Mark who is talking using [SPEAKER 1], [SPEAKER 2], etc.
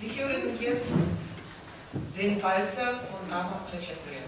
[SPEAKER 1] Sie hören jetzt den Walzer von Ava Plechaturian.